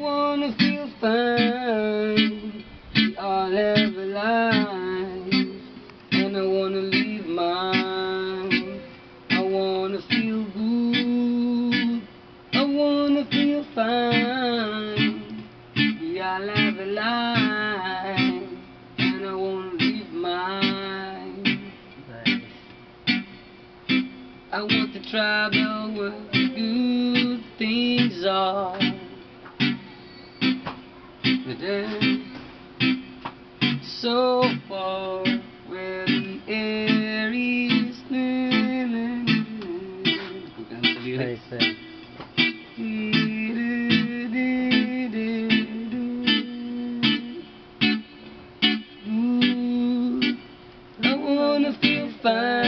wanna feel fine. We all have a life, and I wanna live mine. I wanna feel good. I wanna feel fine. We all have a life, and I wanna live mine. I want to travel where good things are been so far where the air is Ooh, I wanna feel fine.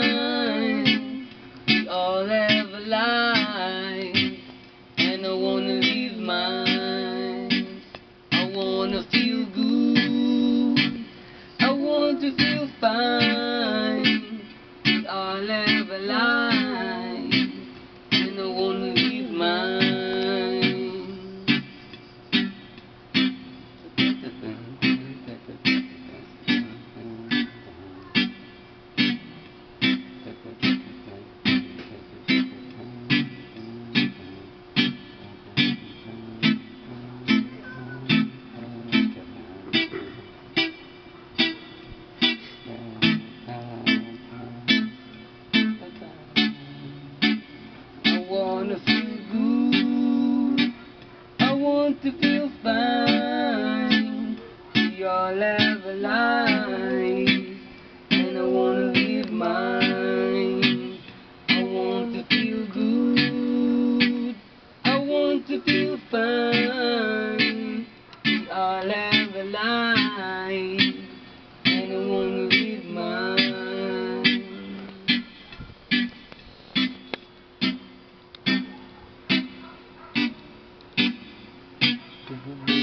want to feel fine. You're level line. bum, bum.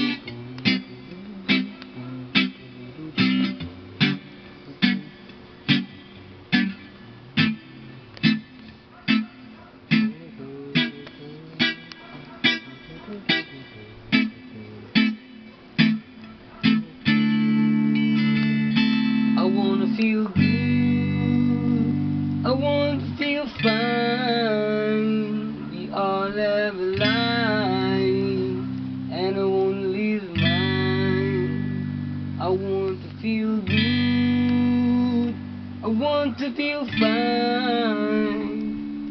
Want to feel fine.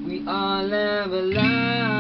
We all have a life.